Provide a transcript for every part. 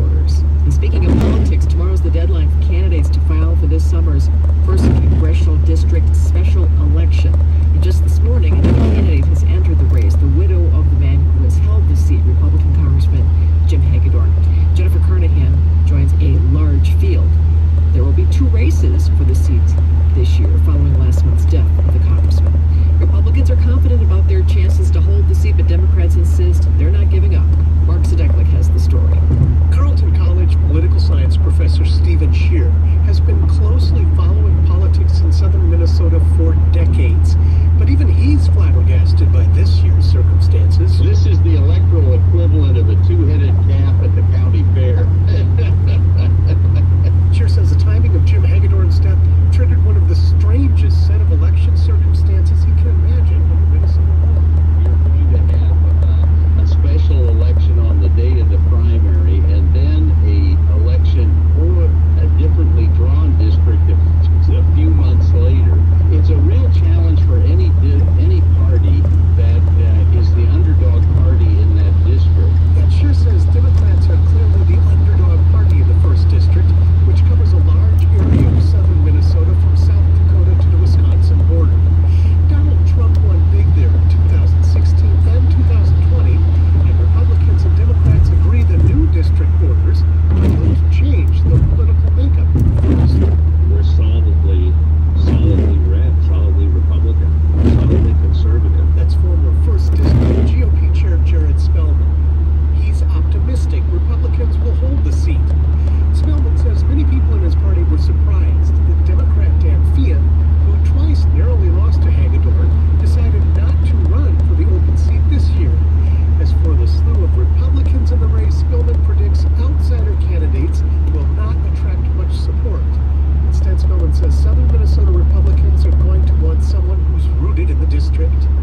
headquarters. And speaking of politics, tomorrow's the deadline for candidates to file for this summer's first congressional district special election. And just this morning, a new candidate has entered the race, the widow of the man who has held the seat, Republican Congressman Jim Hagedorn. Jennifer Carnahan joins a large field. There will be two races for the seat this year, following last month's death district.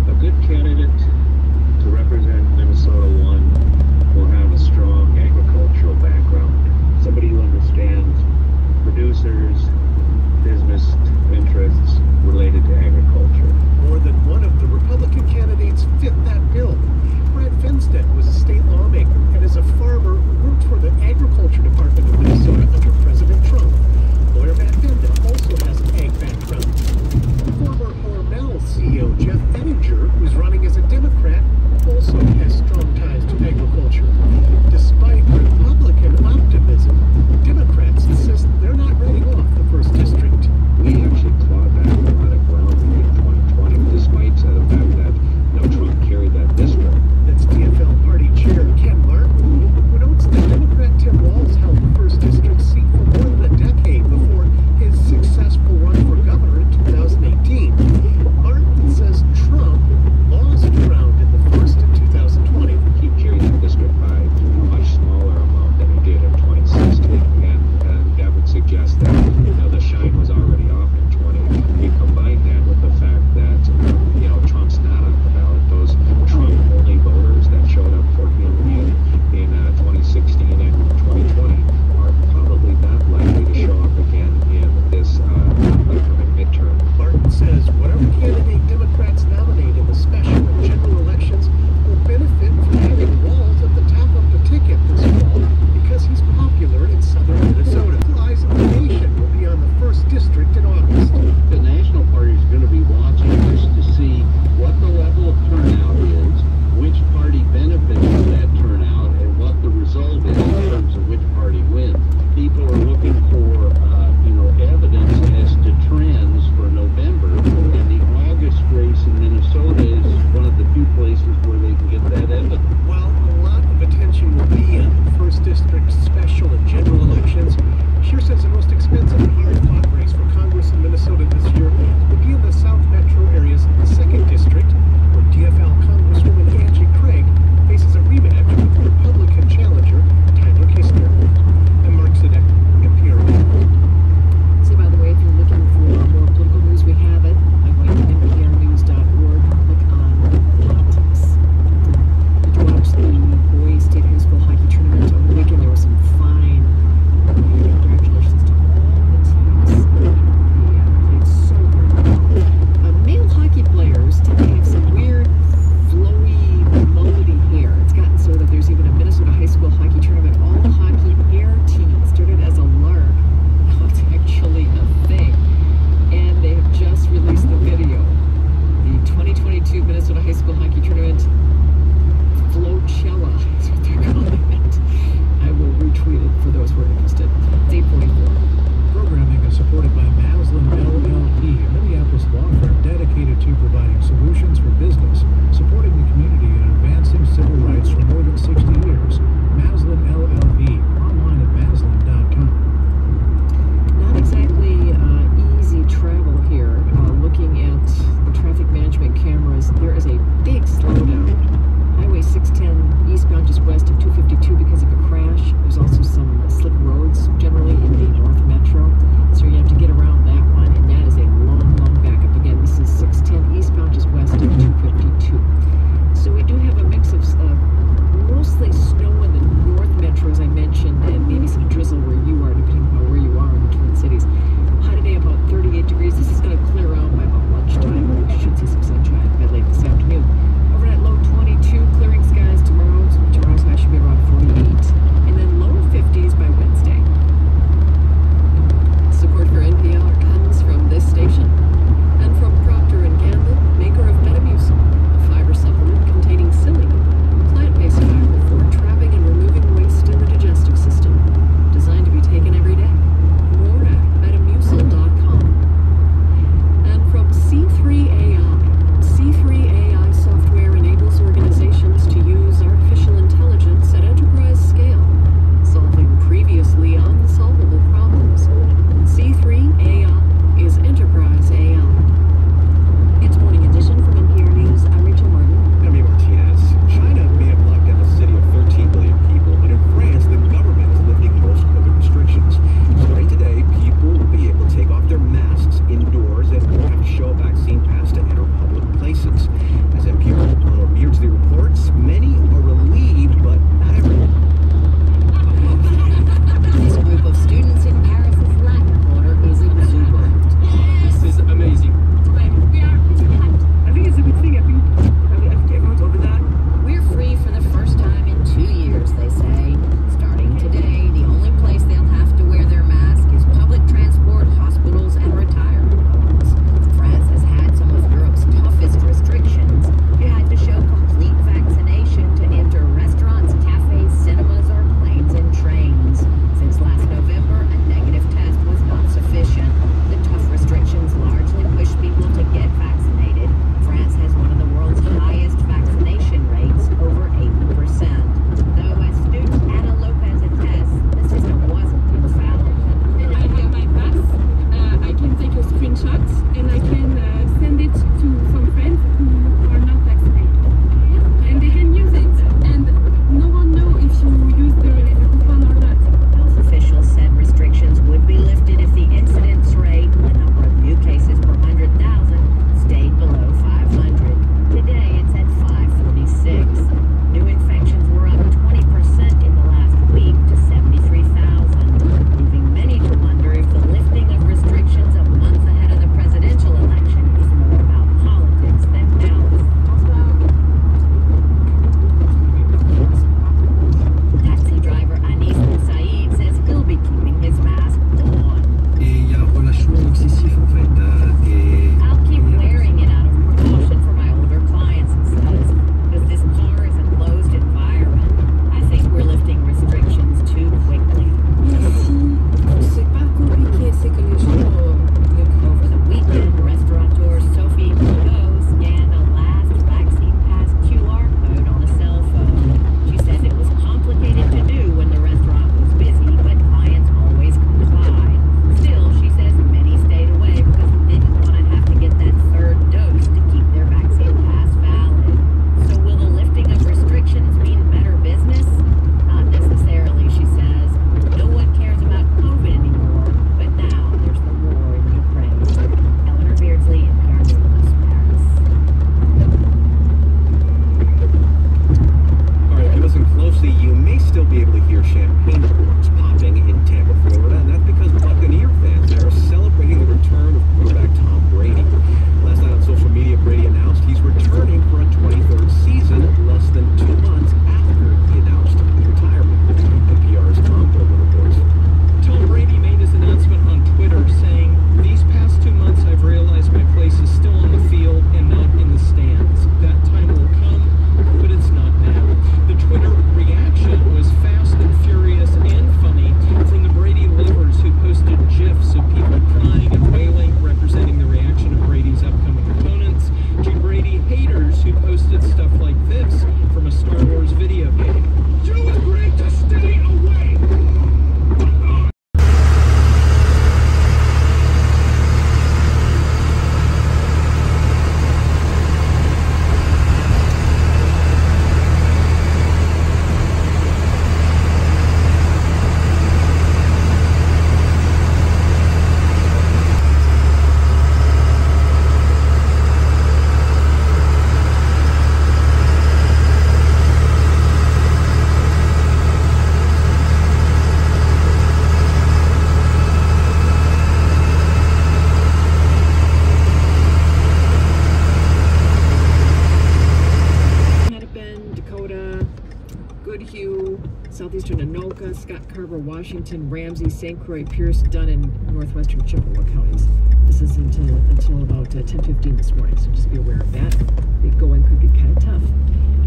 Southeastern Anoka, Scott Carver, Washington, Ramsey, St. Croix, Pierce, Dunn, and northwestern Chippewa counties. This is until until about uh, 10:15 this morning, so just be aware of that. The going could be kind of tough.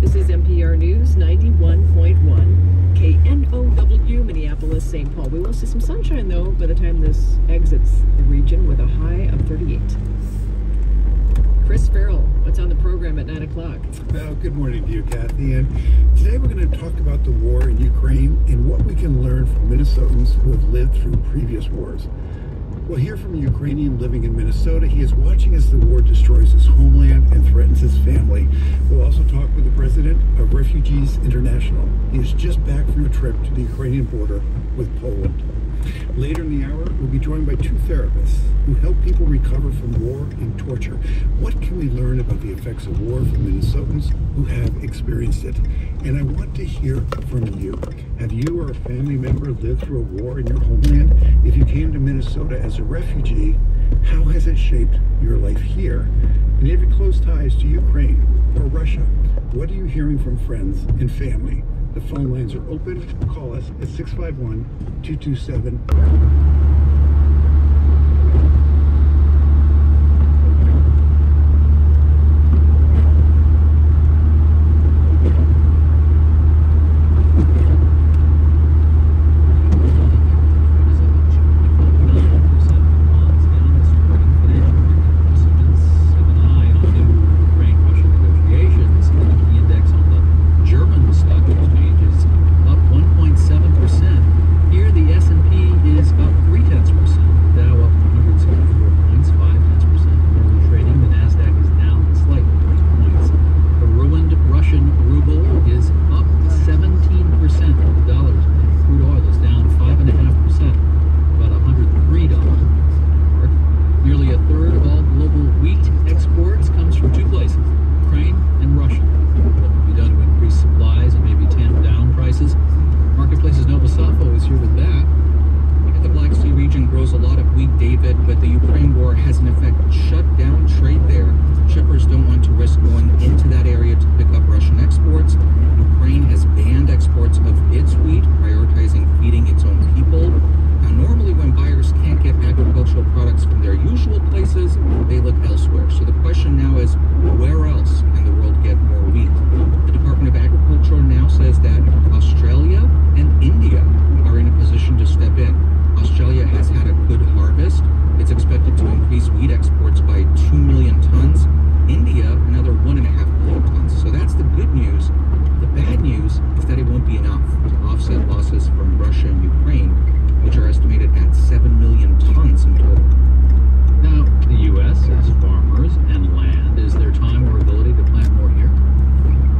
This is MPR News 91.1 KNOW Minneapolis, St. Paul. We will see some sunshine though by the time this exits the region with a high of 38. Chris Farrell, what's on the program at 9 o'clock? Well, good morning to you, Kathy. And today we're going to talk about the war in Ukraine and what we can learn from Minnesotans who have lived through previous wars. We'll hear from a Ukrainian living in Minnesota. He is watching as the war destroys his homeland and threatens his family. We'll also talk with the president of Refugees International. He is just back from a trip to the Ukrainian border with Poland. Later in the hour, we'll be joined by two therapists who help people recover from war and torture. What can we learn about the effects of war from Minnesotans who have experienced it? And I want to hear from you. Have you or a family member lived through a war in your homeland? If you came to Minnesota as a refugee, how has it shaped your life here? And if you have close ties to Ukraine or Russia, what are you hearing from friends and family? The phone lines are open. Call us at 651 227. Here, the S&P is up three tenths percent. Dow up 164 points, five tenths percent. Morning trading, the Nasdaq is down slightly, those points. The ruined Russian ruble is up 17 percent. The dollar is down. Crude oil is down five and a half percent, about 103 dollars mark. Nearly a third of all global wheat exports comes from two places: Ukraine and Russia. What can be done to increase supplies and maybe tamp down prices? Marketplace's Nova Safo is here with that. The Black Sea region grows a lot of wheat, David, but the Ukraine war has in effect shut down trade there. Shippers don't want to risk going into that area to pick up Russian exports. Ukraine has banned exports of its wheat, prioritizing feeding its own people. Now, normally when buyers can't get products from their usual places, they look elsewhere. So the question now is, where else can the world get more wheat? The Department of Agriculture now says that Australia and India are in a position to step in. Australia has had a good harvest. It's expected to increase wheat exports by 2 million tons. India, another 1.5 million tons. So that's the good news. The bad news is that it won't be enough to offset losses from Russia and Ukraine, which are estimated at 7 million tons in total. Now, the U.S. has farmers and land. Is there time or ability to plant more here?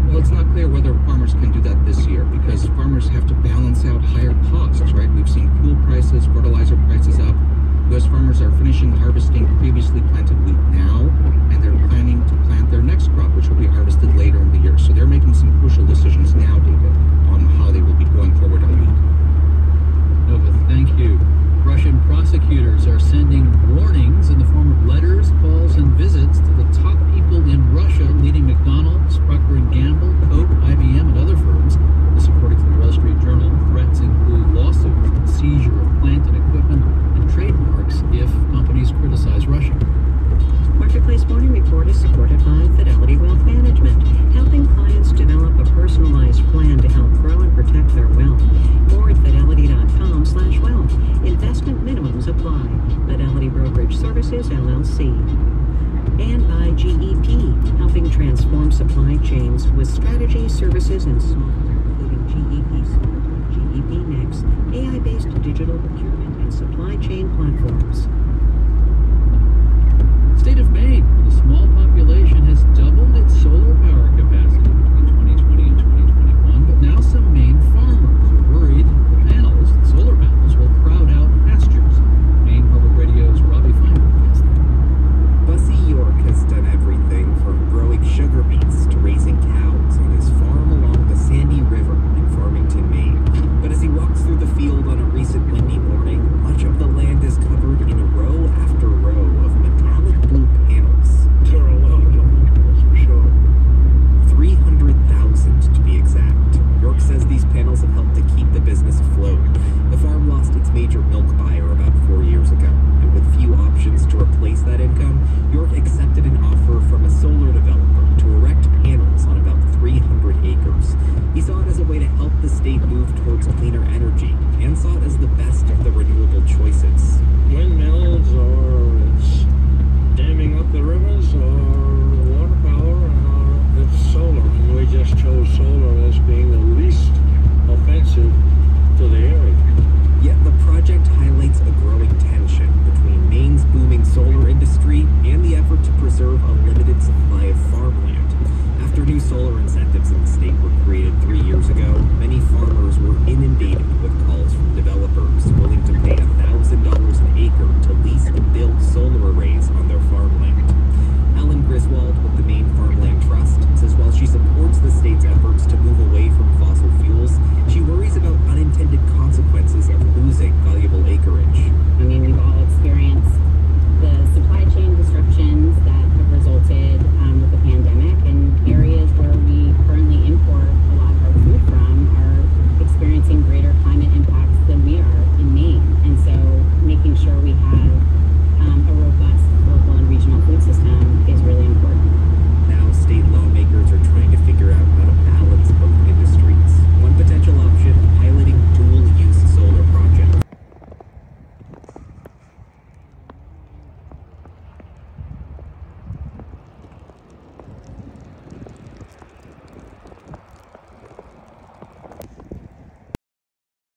Well, it's not clear whether farmers can do that this year because farmers have to balance out higher costs, right? We've seen fuel prices, fertilizer prices up. U.S. farmers finishing harvesting previously planted wheat now, and they're planning to plant their next crop, which will be harvested later in the year. So they're making some crucial decisions now, David, on how they will be going forward on wheat. Nova, thank you. Russian prosecutors are sending warnings in the form of letters, calls, and visits to the top people in Russia, leading McDonald's, Procter & Gamble, Coke, IBM, and other firms. This according to the Wall Street Journal. Threats include lawsuits, seizure of plant and equipment, and trademarks if companies criticize Russia. Marketplace Morning Report is supported by Fidelity Wealth Management, helping clients develop a personalized plan to help grow and protect their wealth. More at fidelity.com slash wealth. Investment minimums apply. Fidelity Brokerage Services, LLC. And by GEP, helping transform supply chains with strategy, services, and software, including GEP GEP Next, AI-based digital procurement, and supply chain platforms. State of Maine, a small population, has doubled its solar power capacity